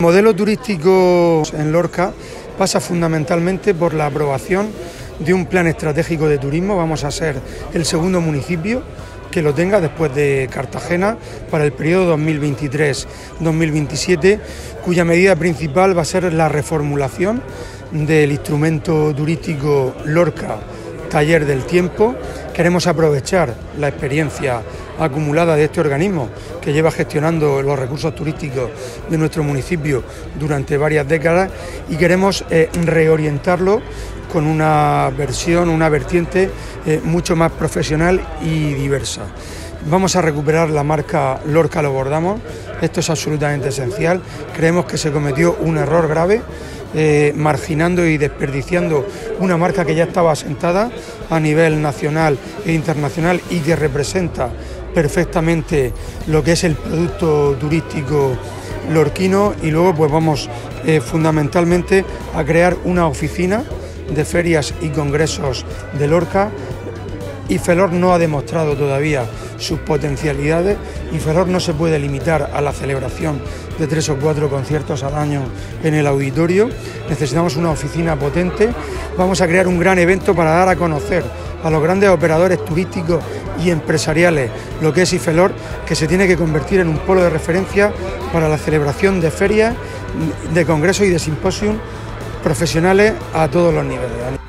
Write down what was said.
El modelo turístico en Lorca pasa fundamentalmente por la aprobación de un plan estratégico de turismo. Vamos a ser el segundo municipio que lo tenga después de Cartagena para el periodo 2023-2027, cuya medida principal va a ser la reformulación del instrumento turístico Lorca Taller del Tiempo. Queremos aprovechar la experiencia acumulada de este organismo que lleva gestionando los recursos turísticos de nuestro municipio durante varias décadas y queremos eh, reorientarlo con una versión, una vertiente eh, mucho más profesional y diversa. Vamos a recuperar la marca Lorca lo bordamos, esto es absolutamente esencial, creemos que se cometió un error grave eh, marginando y desperdiciando una marca que ya estaba asentada a nivel nacional e internacional y que representa perfectamente lo que es el producto turístico lorquino. Y luego pues vamos eh, fundamentalmente a crear una oficina de ferias y congresos de Lorca y Felor no ha demostrado todavía sus potencialidades y Felor no se puede limitar a la celebración de tres o cuatro conciertos al año en el auditorio. Necesitamos una oficina potente. Vamos a crear un gran evento para dar a conocer a los grandes operadores turísticos y empresariales lo que es IFELOR, que se tiene que convertir en un polo de referencia para la celebración de ferias, de congresos y de simposios profesionales a todos los niveles.